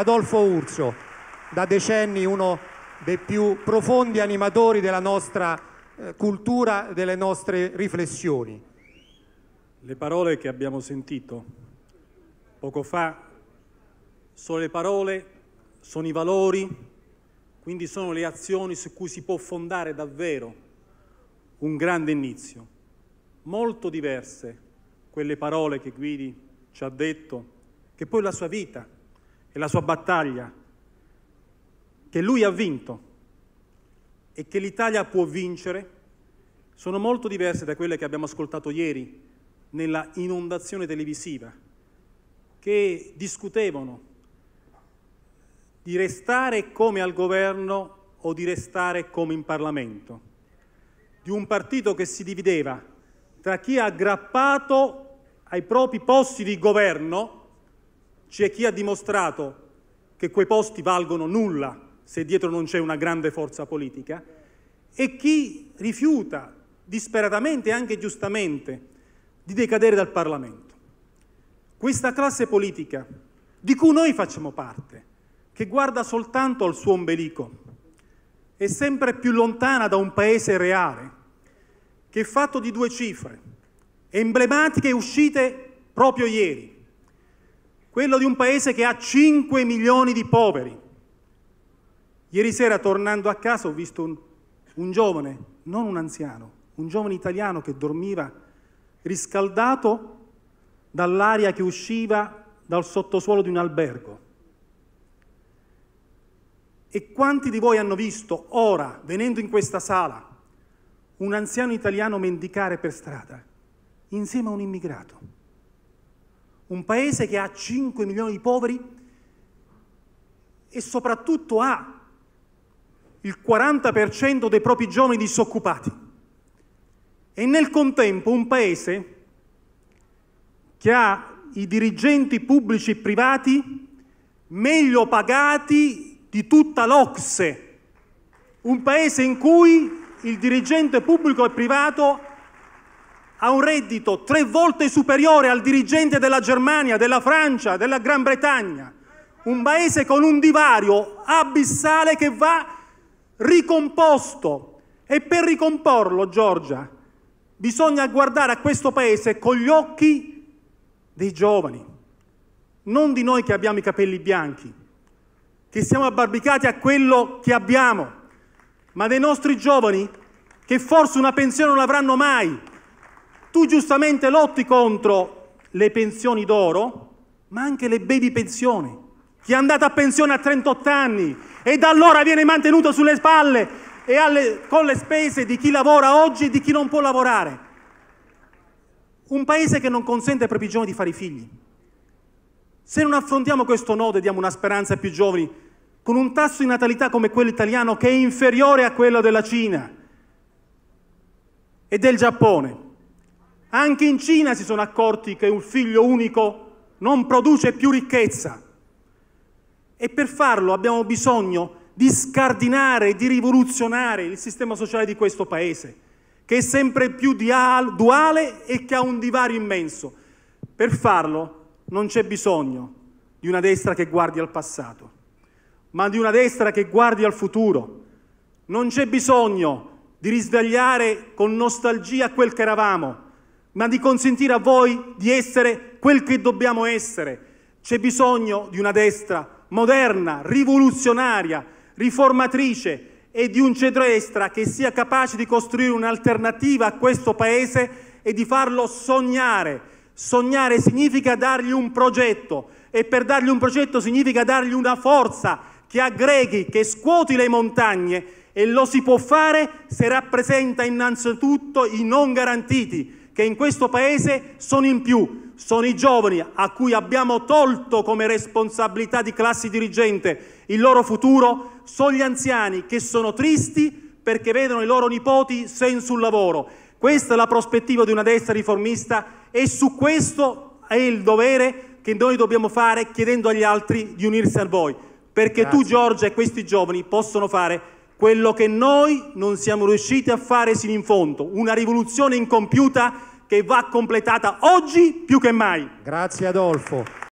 Adolfo Urso, da decenni uno dei più profondi animatori della nostra eh, cultura, delle nostre riflessioni. Le parole che abbiamo sentito poco fa sono le parole, sono i valori, quindi sono le azioni su cui si può fondare davvero un grande inizio. Molto diverse quelle parole che Guidi ci ha detto, che poi la sua vita e la sua battaglia, che lui ha vinto e che l'Italia può vincere, sono molto diverse da quelle che abbiamo ascoltato ieri nella inondazione televisiva, che discutevano di restare come al governo o di restare come in Parlamento, di un partito che si divideva tra chi ha aggrappato ai propri posti di governo c'è chi ha dimostrato che quei posti valgono nulla se dietro non c'è una grande forza politica e chi rifiuta disperatamente e anche giustamente di decadere dal Parlamento. Questa classe politica, di cui noi facciamo parte, che guarda soltanto al suo ombelico, è sempre più lontana da un paese reale, che è fatto di due cifre, emblematiche uscite proprio ieri quello di un paese che ha 5 milioni di poveri. Ieri sera, tornando a casa, ho visto un, un giovane, non un anziano, un giovane italiano che dormiva riscaldato dall'aria che usciva dal sottosuolo di un albergo. E quanti di voi hanno visto ora, venendo in questa sala, un anziano italiano mendicare per strada insieme a un immigrato? Un paese che ha 5 milioni di poveri e soprattutto ha il 40% dei propri giovani disoccupati. E nel contempo un paese che ha i dirigenti pubblici e privati meglio pagati di tutta l'Ocse. Un paese in cui il dirigente pubblico e privato ha un reddito tre volte superiore al dirigente della Germania, della Francia, della Gran Bretagna. Un paese con un divario abissale che va ricomposto. E per ricomporlo, Giorgia, bisogna guardare a questo paese con gli occhi dei giovani, non di noi che abbiamo i capelli bianchi, che siamo abbarbicati a quello che abbiamo, ma dei nostri giovani che forse una pensione non l'avranno mai, tu giustamente lotti contro le pensioni d'oro, ma anche le baby pensioni. Chi è andato a pensione a 38 anni e da allora viene mantenuto sulle spalle e alle, con le spese di chi lavora oggi e di chi non può lavorare. Un paese che non consente ai propri giovani di fare i figli. Se non affrontiamo questo nodo e diamo una speranza ai più giovani, con un tasso di natalità come quello italiano che è inferiore a quello della Cina e del Giappone, anche in Cina si sono accorti che un figlio unico non produce più ricchezza. E per farlo abbiamo bisogno di scardinare, di rivoluzionare il sistema sociale di questo Paese, che è sempre più duale e che ha un divario immenso. Per farlo non c'è bisogno di una destra che guardi al passato, ma di una destra che guardi al futuro. Non c'è bisogno di risvegliare con nostalgia quel che eravamo, ma di consentire a voi di essere quel che dobbiamo essere. C'è bisogno di una destra moderna, rivoluzionaria, riformatrice e di un centrodestra che sia capace di costruire un'alternativa a questo Paese e di farlo sognare. Sognare significa dargli un progetto e per dargli un progetto significa dargli una forza che aggreghi, che scuoti le montagne e lo si può fare se rappresenta innanzitutto i non garantiti, che in questo Paese sono in più, sono i giovani a cui abbiamo tolto come responsabilità di classi dirigente il loro futuro, sono gli anziani che sono tristi perché vedono i loro nipoti senza un lavoro. Questa è la prospettiva di una destra riformista e su questo è il dovere che noi dobbiamo fare chiedendo agli altri di unirsi a voi, perché Grazie. tu Giorgia e questi giovani possono fare quello che noi non siamo riusciti a fare sino in fondo, una rivoluzione incompiuta che va completata oggi più che mai. Grazie Adolfo.